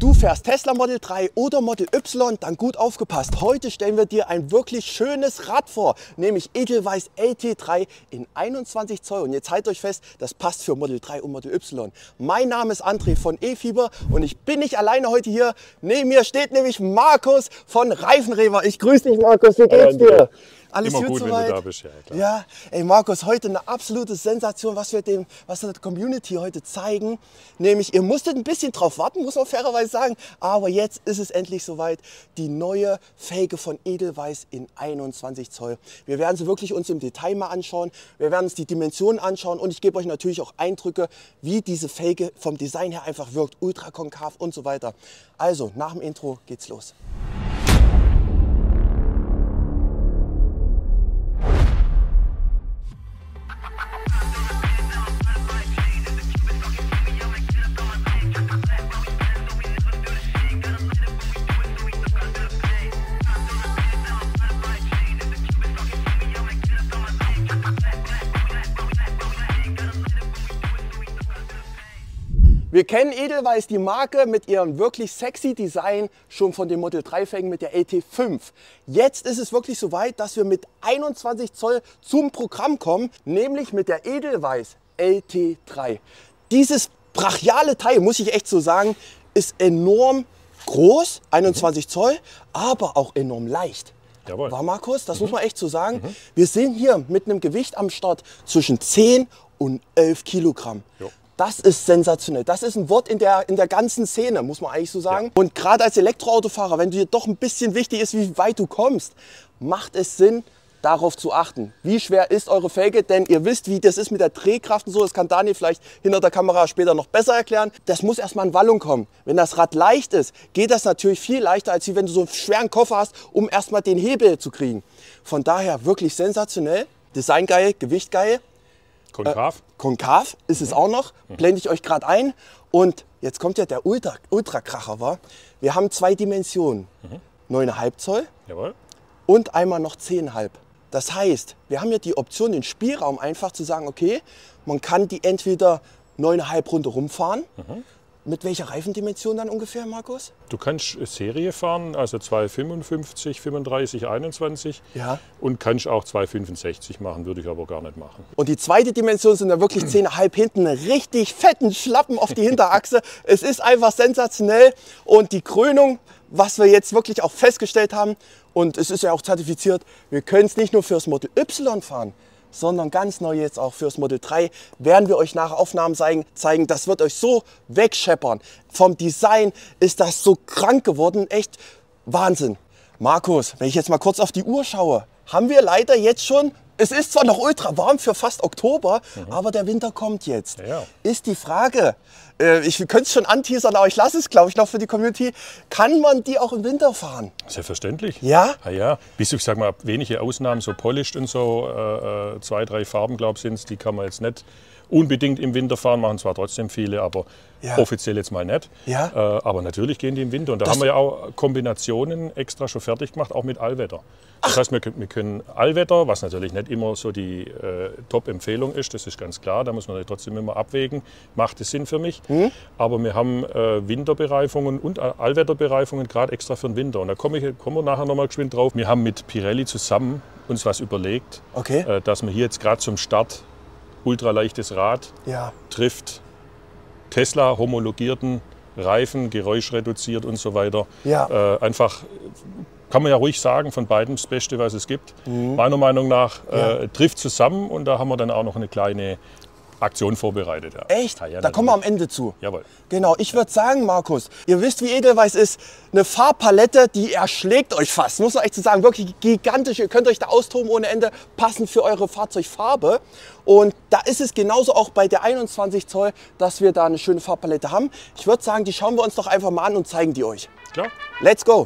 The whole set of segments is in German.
Du fährst Tesla Model 3 oder Model Y, dann gut aufgepasst. Heute stellen wir dir ein wirklich schönes Rad vor, nämlich Edelweiss LT3 in 21 Zoll. Und jetzt haltet euch fest, das passt für Model 3 und Model Y. Mein Name ist André von E-Fieber und ich bin nicht alleine heute hier. Neben mir steht nämlich Markus von Reifenrever. Ich grüße dich, Markus. Wie geht's dir? Alles Immer gut, wenn du da bist, ja, klar. Ja, ey Markus, heute eine absolute Sensation, was wir dem, was wir der Community heute zeigen. Nämlich, ihr musstet ein bisschen drauf warten, muss man fairerweise sagen. Aber jetzt ist es endlich soweit. Die neue Felge von Edelweiss in 21 Zoll. Wir werden sie wirklich uns im Detail mal anschauen. Wir werden uns die Dimensionen anschauen und ich gebe euch natürlich auch Eindrücke, wie diese Felge vom Design her einfach wirkt. Ultra konkav und so weiter. Also, nach dem Intro geht's los. Wir kennen Edelweiss, die Marke, mit ihrem wirklich sexy Design schon von den Model 3 Felgen mit der LT5. Jetzt ist es wirklich soweit, dass wir mit 21 Zoll zum Programm kommen, nämlich mit der Edelweiss LT3. Dieses brachiale Teil, muss ich echt so sagen, ist enorm groß, 21 mhm. Zoll, aber auch enorm leicht. Jawohl. War Markus, das mhm. muss man echt so sagen. Mhm. Wir sind hier mit einem Gewicht am Start zwischen 10 und 11 Kilogramm. Jo. Das ist sensationell. Das ist ein Wort in der, in der ganzen Szene, muss man eigentlich so sagen. Ja. Und gerade als Elektroautofahrer, wenn dir doch ein bisschen wichtig ist, wie weit du kommst, macht es Sinn, darauf zu achten. Wie schwer ist eure Felge? Denn ihr wisst, wie das ist mit der Drehkraft und so. Das kann Daniel vielleicht hinter der Kamera später noch besser erklären. Das muss erstmal in Wallung kommen. Wenn das Rad leicht ist, geht das natürlich viel leichter, als wenn du so einen schweren Koffer hast, um erstmal den Hebel zu kriegen. Von daher wirklich sensationell. Design geil, Gewicht geil. Konkav? Äh, konkav ist es auch noch, blende ich euch gerade ein. Und jetzt kommt ja der Ultra, Ultrakracher, war. Wir haben zwei Dimensionen. Mhm. 9,5 Zoll Jawohl. und einmal noch 10,5. Das heißt, wir haben ja die Option, den Spielraum einfach zu sagen, okay, man kann die entweder 9,5 rundherum fahren mhm. Mit welcher Reifendimension dann ungefähr, Markus? Du kannst Serie fahren, also 255, 35, 21. Ja. Und kannst auch 265 machen, würde ich aber gar nicht machen. Und die zweite Dimension sind dann wirklich 10,5 hinten, richtig fetten Schlappen auf die Hinterachse. es ist einfach sensationell. Und die Krönung, was wir jetzt wirklich auch festgestellt haben, und es ist ja auch zertifiziert, wir können es nicht nur fürs Model Y fahren, sondern ganz neu jetzt auch fürs Model 3 werden wir euch nach Aufnahmen zeigen. zeigen. Das wird euch so wegscheppern. Vom Design ist das so krank geworden. Echt Wahnsinn. Markus, wenn ich jetzt mal kurz auf die Uhr schaue, haben wir leider jetzt schon es ist zwar noch ultra warm für fast Oktober, mhm. aber der Winter kommt jetzt. Ja. Ist die Frage, äh, ich könnte es schon anteasern, aber ich lasse es, glaube ich, noch für die Community. Kann man die auch im Winter fahren? Selbstverständlich. Ja? Ah, ja. Bis ich sage mal, wenige Ausnahmen, so polished und so, äh, äh zwei, drei Farben, glaube ich, sind es, die kann man jetzt nicht unbedingt im Winter fahren, machen zwar trotzdem viele, aber ja. offiziell jetzt mal nicht. Ja. Äh, aber natürlich gehen die im Winter. Und da das haben wir ja auch Kombinationen extra schon fertig gemacht, auch mit Allwetter. Das Ach. heißt, wir, wir, können Allwetter, was natürlich nicht immer so die äh, Top-Empfehlung ist, das ist ganz klar, da muss man trotzdem immer abwägen, macht es Sinn für mich. Hm? Aber wir haben äh, Winterbereifungen und Allwetterbereifungen gerade extra für den Winter. Und da komme ich, kommen wir nachher nochmal geschwind drauf. Wir haben mit Pirelli zusammen uns was überlegt, okay. äh, dass wir hier jetzt gerade zum Start ultraleichtes Rad ja. trifft Tesla homologierten Reifen, geräuschreduziert und so weiter. Ja. Äh, einfach kann man ja ruhig sagen, von beiden das Beste, was es gibt. Mhm. Meiner Meinung nach äh, ja. trifft zusammen und da haben wir dann auch noch eine kleine Aktion vorbereitet. Ja. Echt? Ja, ja, da kommen wir am Ende zu. Jawohl. Genau, ich würde sagen, Markus, ihr wisst, wie Edelweiß ist. Eine Farbpalette, die erschlägt euch fast. Muss man echt so sagen, wirklich gigantisch. Ihr könnt euch da austoben ohne Ende, passend für eure Fahrzeugfarbe. Und da ist es genauso auch bei der 21 Zoll, dass wir da eine schöne Farbpalette haben. Ich würde sagen, die schauen wir uns doch einfach mal an und zeigen die euch. Klar. Let's go.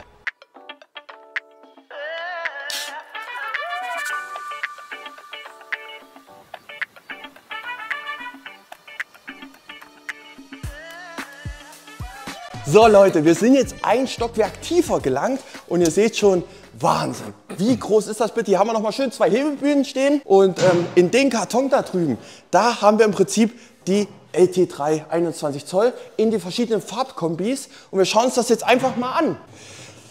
So Leute, wir sind jetzt ein Stockwerk tiefer gelangt und ihr seht schon, Wahnsinn. Wie groß ist das bitte? Hier haben wir noch mal schön zwei Hebelbühnen stehen und ähm, in den Karton da drüben, da haben wir im Prinzip die LT3 21 Zoll in die verschiedenen Farbkombis und wir schauen uns das jetzt einfach mal an.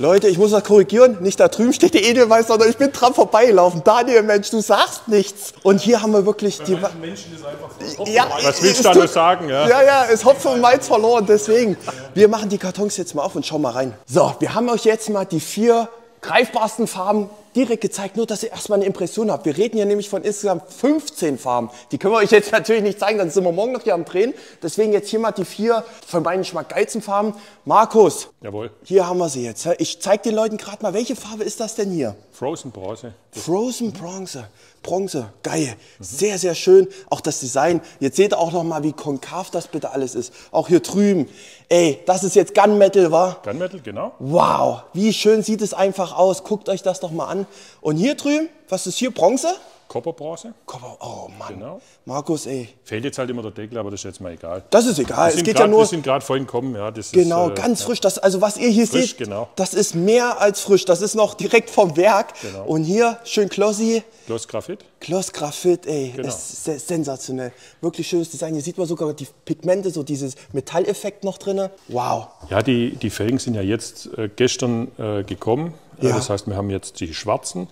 Leute, ich muss das korrigieren. Nicht da drüben steht der Edelweiß, sondern ich bin dran vorbeigelaufen. Daniel, Mensch, du sagst nichts. Und hier haben wir wirklich Bei die. Menschen ist einfach ja, Was willst du da nur sagen? Ja, ja, ja ist Hopfen und Malz verloren. Deswegen, wir machen die Kartons jetzt mal auf und schauen mal rein. So, wir haben euch jetzt mal die vier greifbarsten Farben direkt gezeigt, nur dass ihr erstmal eine Impression habt. Wir reden hier nämlich von insgesamt 15 Farben. Die können wir euch jetzt natürlich nicht zeigen, dann sind wir morgen noch hier am Drehen. Deswegen jetzt hier mal die vier von meinen Geschmack geilsten Farben. Markus, Jawohl. hier haben wir sie jetzt. Ich zeige den Leuten gerade mal, welche Farbe ist das denn hier? Frozen Bronze. Frozen Bronze. Bronze, geil. Sehr, sehr schön. Auch das Design. Jetzt seht ihr auch noch mal, wie konkav das bitte alles ist. Auch hier drüben. Ey, das ist jetzt Gunmetal, wa? Gunmetal, genau. Wow, wie schön sieht es einfach aus. Guckt euch das doch mal an. Und hier drüben, was ist hier? Bronze? Kopperbronze. Kopper, oh Mann. Genau. Markus, ey. Fehlt jetzt halt immer der Deckel, aber das ist jetzt mal egal. Das ist egal. Es geht grad, ja nur. Wir sind gerade vorhin gekommen, ja. Das genau, ist, äh, ganz frisch. Das, also was ihr hier frisch, seht, genau. das ist mehr als frisch. Das ist noch direkt vom Werk. Genau. Und hier schön glossy. Gloss Graphit. Gloss Graphit, ey, Genau. ist se- sensationell. Wirklich schönes Design. Hier sieht man sogar die Pigmente, so dieses Metalleffekt noch drin. Wow. Ja, die, die Felgen sind ja jetzt äh, gestern äh, gekommen. Ja. Das heißt, wir haben jetzt die schwarzen,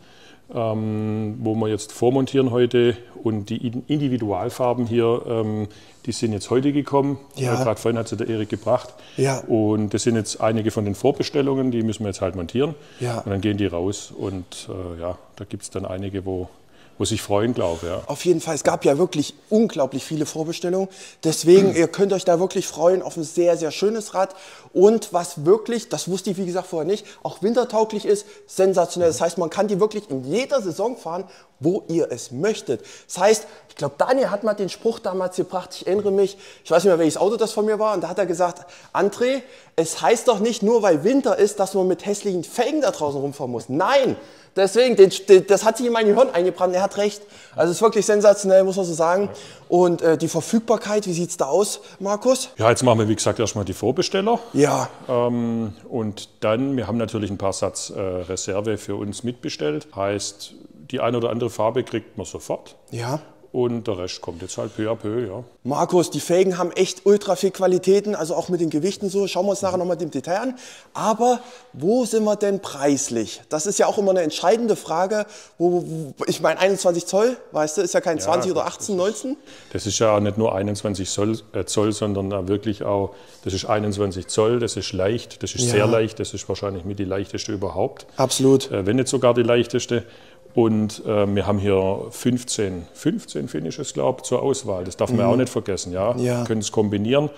ähm, wo wir jetzt vormontieren heute. Und die In- Individualfarben hier, ähm, die sind jetzt heute gekommen. Ja. Äh, Gerade vorhin hat sie der Erik gebracht. Ja. Und das sind jetzt einige von den Vorbestellungen, die müssen wir jetzt halt montieren. Ja. Und dann gehen die raus. Und äh, ja, da gibt es dann einige, wo, wo sich freuen, glaube ich. Ja. Auf jeden Fall, es gab ja wirklich unglaublich viele Vorbestellungen. Deswegen, ihr könnt euch da wirklich freuen auf ein sehr, sehr schönes Rad. Und was wirklich, das wusste ich wie gesagt vorher nicht, auch wintertauglich ist, sensationell. Das heißt, man kann die wirklich in jeder Saison fahren, wo ihr es möchtet. Das heißt, ich glaube, Daniel hat mal den Spruch damals gebracht, ich erinnere mich, ich weiß nicht mehr, welches Auto das von mir war, und da hat er gesagt, André, es heißt doch nicht nur, weil Winter ist, dass man mit hässlichen Felgen da draußen rumfahren muss. Nein, Deswegen, den, den, das hat sich in mein Gehirn eingebrannt. Er hat recht. Also es ist wirklich sensationell, muss man so sagen. Und äh, die Verfügbarkeit, wie sieht es da aus, Markus? ja, jetzt machen wir, wie gesagt, erstmal die Vorbesteller. Ja, Ähm, und dann, wir haben natürlich ein paar Satz äh, Reserve für uns mitbestellt. Heißt, die eine oder andere Farbe kriegt man sofort. ja. Und der Rest kommt jetzt halt peu à peu, ja. Markus, die Felgen haben echt ultra viel Qualitäten, also auch mit den Gewichten so. Schauen wir uns nachher nochmal im Detail an. Aber wo sind wir denn preislich? Das ist ja auch immer eine entscheidende Frage. Wo, wo, ich meine, 21 Zoll, weißt du, ist ja kein 20 oder das- 18, 19. Das ist ja nicht nur 21 Zoll, äh, Zoll sondern wirklich auch, das ist 21 Zoll, das ist leicht, das ist Ja. sehr leicht, das ist wahrscheinlich mit die leichteste überhaupt, Absolut. äh, wenn nicht sogar die leichteste. Und äh, wir haben hier 15, 15 Finishes, glaube ich, zur Auswahl. Das darf man auch nicht vergessen. Ja? Mhm. Ja. Können es kombinieren.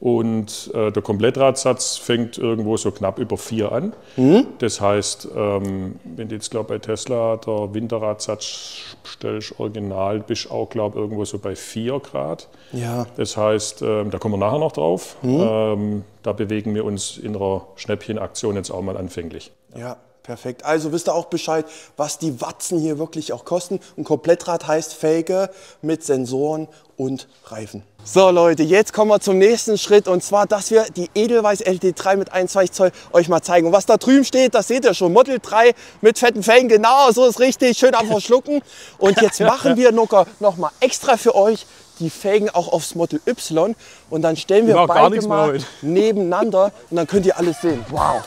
Und äh, der Komplettradsatz fängt irgendwo so knapp über 4 an. Mhm. Das heißt, ähm, wenn du jetzt, glaube bei Tesla der Winterradsatz stellst, original, bist auch, glaube irgendwo so bei 4 Grad. Ja. Das heißt, ähm, da kommen wir nachher noch drauf. Mhm. Ähm, da bewegen wir uns in einer Schnäppchenaktion jetzt auch mal anfänglich. Ja, perfekt. Also wisst ihr auch Bescheid, was die Watzen hier wirklich auch kosten. Ein Komplettrad heißt Felge mit Sensoren und Reifen. So Leute, jetzt kommen wir zum nächsten Schritt und zwar, dass wir die Edelweiß LT3 mit 21 Zoll euch mal zeigen. Und was da drüben steht, das seht ihr schon. Model 3 mit fetten Felgen, genau, so ist richtig, schön am Verschlucken. Und jetzt machen wir noch, noch mal extra für euch die Felgen auch aufs Model Y und dann stellen wir gar beide mal heute. nebeneinander und dann könnt ihr alles sehen. Wow.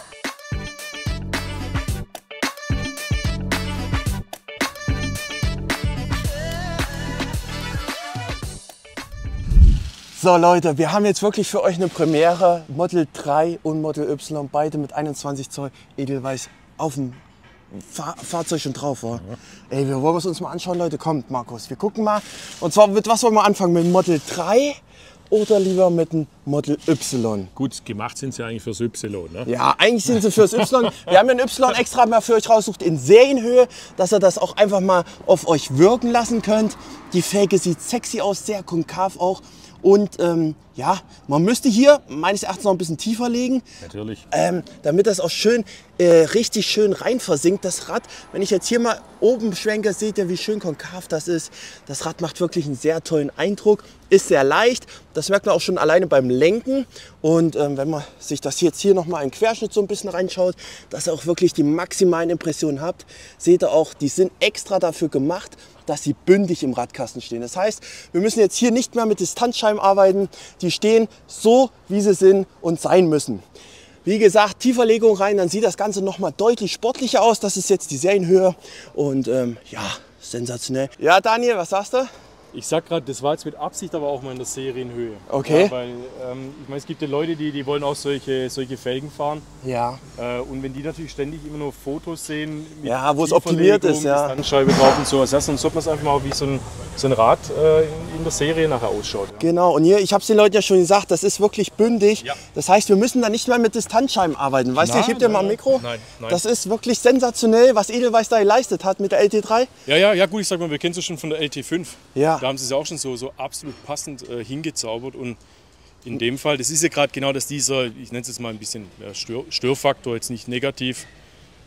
So Leute, wir haben jetzt wirklich für euch eine Premiere. Model 3 und Model Y, beide mit 21 Zoll Edelweiß auf dem Fahr Fahrzeug schon drauf. Wa? Ey, wir wollen es uns mal anschauen, Leute. Kommt, Markus, wir gucken mal. Und zwar mit was wollen wir anfangen? Mit dem Model 3 oder lieber mit dem Model Y? Gut, gemacht sind sie eigentlich fürs Y. Ne? Ja, eigentlich sind sie fürs Y. Wir haben ja ein Y extra mal für euch rausgesucht in Serienhöhe, dass ihr das auch einfach mal auf euch wirken lassen könnt. Die Felge sieht sexy aus, sehr konkav auch. Und ähm, ja, man müsste hier meines Erachtens noch ein bisschen tiefer legen. Natürlich. Ähm, damit das auch schön, äh, richtig schön rein versinkt, das Rad. Wenn ich jetzt hier mal oben schwenke, seht ihr, wie schön konkav das ist. Das Rad macht wirklich einen sehr tollen Eindruck, ist sehr leicht. Das merkt man auch schon alleine beim Lenken. Und ähm, wenn man sich das jetzt hier nochmal in Querschnitt so ein bisschen reinschaut, dass ihr auch wirklich die maximalen Impressionen habt, seht ihr auch, die sind extra dafür gemacht, dass sie bündig im Radkasten stehen. Das heißt, wir müssen jetzt hier nicht mehr mit Distanzscheiben arbeiten. Die stehen so, wie sie sind und sein müssen. Wie gesagt, Tieferlegung rein, dann sieht das Ganze noch mal deutlich sportlicher aus. Das ist jetzt die Serienhöhe und ähm, ja, sensationell. Ja, Daniel, was sagst du? Ich sag gerade, das war jetzt mit Absicht, aber auch mal in der Serienhöhe. Okay. Ja, weil ähm, ich meine, es gibt ja Leute, die, die wollen auch solche, solche Felgen fahren. Ja. Äh, und wenn die natürlich ständig immer nur Fotos sehen, mit Ja, wo es optimiert ist, ja. Distanzscheibe drauf und so, also dann sollte man es einfach mal wie so ein, so ein Rad äh, in der Serie nachher ausschaut. Ja. Genau, und hier, ich habe es den Leuten ja schon gesagt, das ist wirklich bündig. Ja. Das heißt, wir müssen da nicht mehr mit Distanzscheiben arbeiten. Weißt du, ich Nein, heb dir mal ein nein, Mikro. nein, nein. Das ist wirklich sensationell, was Edelweiss da geleistet hat mit der LT3. Ja, ja, ja, gut, ich sag mal, wir kennen es ja schon von der LT5. Ja. Da haben sie es ja auch schon so, so absolut passend äh, hingezaubert. Und in dem Fall, das ist ja gerade genau, dass dieser, ich nenne es jetzt mal ein bisschen ja, Stör, Störfaktor, jetzt nicht negativ,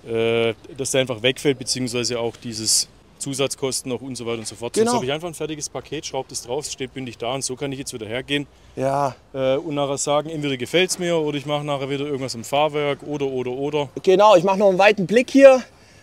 äh, dass der einfach wegfällt, beziehungsweise auch dieses Zusatzkosten noch und so weiter und so fort. Genau. Sonst habe ich einfach ein fertiges Paket, schraube das drauf, es steht bündig da und so kann ich jetzt wieder hergehen Ja, äh, und nachher sagen, entweder gefällt es mir oder ich mache nachher wieder irgendwas im Fahrwerk oder, oder, oder. Genau, ich mache noch einen weiten Blick hier.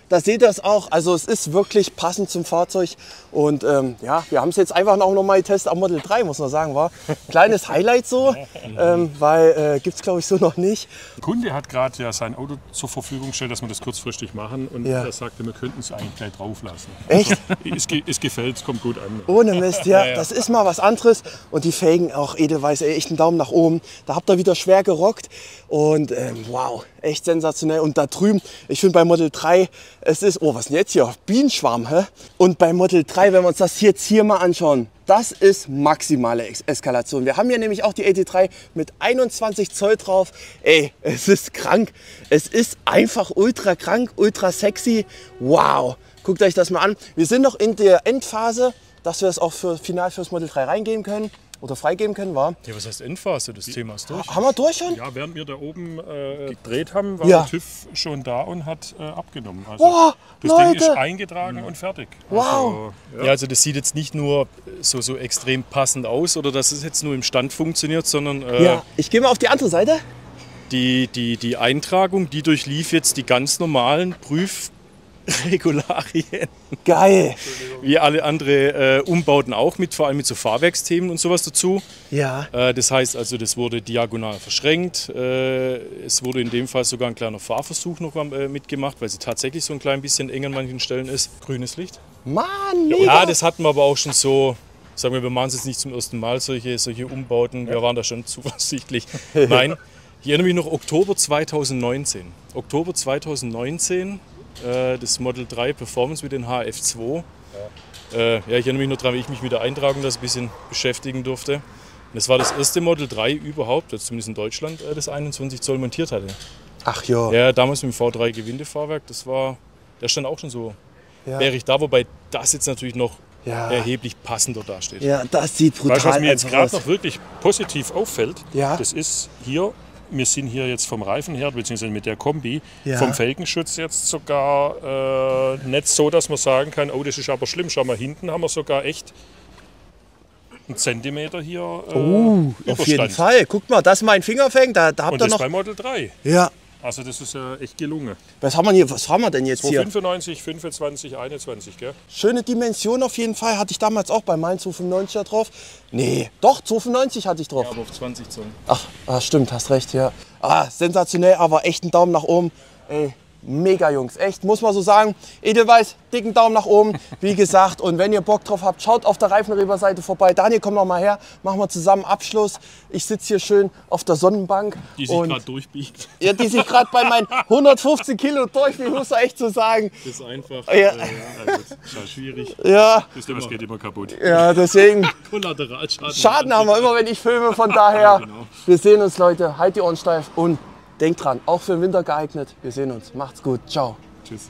Da seht ihr es auch. Also es ist wirklich passend zum Fahrzeug. Und ähm, ja, wir haben es jetzt einfach noch mal getestet am Model 3, muss man sagen. War kleines Highlight so, ähm, weil äh, gibt es glaube ich so noch nicht. Der Kunde hat gerade ja sein Auto zur Verfügung gestellt, dass wir das kurzfristig machen. Und Ja. er sagte, wir könnten es eigentlich gleich drauflassen. Echt? Es, ge- es gefällt, es kommt gut an. Ohne Mist, ja, das ist mal was anderes. Und die Felgen auch Edelweiß, ey, echt einen Daumen nach oben. Da habt ihr wieder schwer gerockt. Und ähm, wow, echt sensationell. Und da drüben, ich finde bei Model 3, es ist, oh, was ist denn jetzt hier? Bienenschwarm, hä? Und bei Model 3, wenn wir uns das jetzt hier mal anschauen, das ist maximale Ex Eskalation. Wir haben hier nämlich auch die AT3 mit 21 Zoll drauf. Ey, es ist krank. Es ist einfach ultra krank, ultra sexy. Wow. Guckt euch das mal an. Wir sind noch in der Endphase, dass wir es auch für final fürs Model 3 reingeben können oder freigeben können, war. Ja, was heißt Endphase? Das Thema ist durch. Haben wir durch schon? Ja, während wir da oben äh, gedreht haben, war Ja. der TÜV schon da und hat äh, abgenommen. Also Boah, das Ding ist Leute. eingetragen und fertig. Wow. Also, Ja, also das sieht jetzt nicht nur so, so extrem passend aus oder dass es jetzt nur im Stand funktioniert, sondern äh, Ja. Ich gehe mal auf die andere Seite. die, die, die Eintragung, die durchlief jetzt die ganz normalen Prüfregularien, Geil. wie alle andere äh, Umbauten auch, mit, vor allem mit so Fahrwerksthemen und sowas dazu. Ja. Äh, das heißt also, das wurde diagonal verschränkt. Äh, es wurde in dem Fall sogar ein kleiner Fahrversuch noch äh, mitgemacht, weil sie tatsächlich so ein klein bisschen eng an manchen Stellen ist. Grünes Licht. Mann, mega. Ja, das hatten wir aber auch schon so. Sagen wir, wir machen es jetzt nicht zum ersten Mal, solche, solche Umbauten. Wir waren da schon zuversichtlich. Nein, ich erinnere mich noch Oktober 2019. Oktober 2019, äh, das Model 3 Performance mit den HF2. Äh, ja, ich erinnere mich noch daran, wie ich mich mit der Eintragung das ein bisschen beschäftigen durfte. Und das war das erste Model 3 überhaupt, zumindest in Deutschland, äh, das 21 Zoll montiert hatte. Ach ja. Ja, damals mit dem V3 Gewindefahrwerk, das war, der stand auch schon so Ja. wäre ich da, wobei das jetzt natürlich noch Ja. erheblich passender dasteht. Ja, das sieht brutal Weißt du, was mir jetzt gerade aus. noch wirklich positiv auffällt? Ja. Das ist hier, wir sind hier jetzt vom Reifenherd, beziehungsweise mit der Kombi, Ja. vom Felgenschutz jetzt sogar äh, nicht so, dass man sagen kann, oh, das ist aber schlimm. Schau mal, hinten haben wir sogar echt einen Zentimeter hier äh, Uh, auf jeden Überstand. Fall. Guckt mal, das ist mein Fingerfang. Da, da habt Und ihr das noch. bei Model 3. Ja. Also das ist ja echt gelungen. Was haben wir hier? Was haben wir denn jetzt hier? 295, 25, 21, gell? Schöne Dimension auf jeden Fall. Hatte ich damals auch bei meinem 295 da drauf. Nee, doch, 295 hatte ich drauf. Aber auf 20 Zoll. Ach, ah, stimmt, hast recht, ja. Ah, sensationell, aber echt einen Daumen nach oben. Ey, mega Jungs, echt, muss man so sagen. Edelweiß, dicken Daumen nach oben, wie gesagt. Und wenn ihr Bock drauf habt, schaut auf der Reifenreber-Seite vorbei. Daniel, komm noch mal her, machen wir zusammen Abschluss. Ich sitze hier schön auf der Sonnenbank. Die sich gerade durchbiegt. ja, die sich gerade bei meinen 115 Kilo durchbiegt, muss man echt so sagen. Das ist einfach. Ja. Äh, ja. Ja, gut, ist schwierig. Ja, Das Ding geht immer kaputt. ja, deswegen. Kollateralschaden. Schaden haben wir immer, wenn ich filme, von daher. genau. Wir sehen uns, Leute. Halt die Ohren steif und denkt dran, auch für den Winter geeignet. Wir sehen uns. Macht's gut. Ciao. Tschüss.